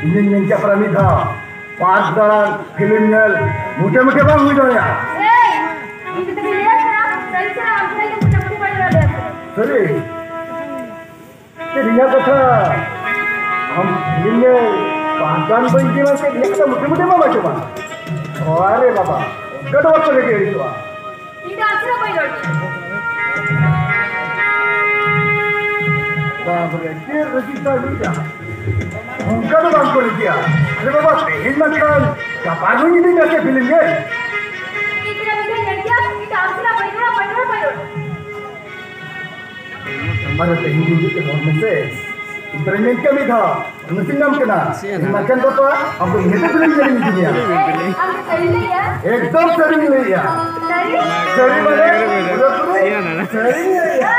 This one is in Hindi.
Ingin yang pramita, pas dalam filmnya, muka-muka bang hujaya. Sorry, तेरी कथा हम फिल्मnya पांचान बंदी में से dia kata muka-muka mama coba. अरे बाबा, गद वक्त लेके आई तो बाप रे, ये रजिस्टर बात कर दिया. अरे बाबा, पहले मत कर. कपाल में नहीं कैसे फ़िल्म ये? हमारे तो हिंदी जी के बहुत में से इंटरनेट का भी था उनसे नाम के ना मक्खन तो तो हमको हिंदी फ़िल्म चली दिया एकदम सही नहीं है सही बने पूरा सही नहीं है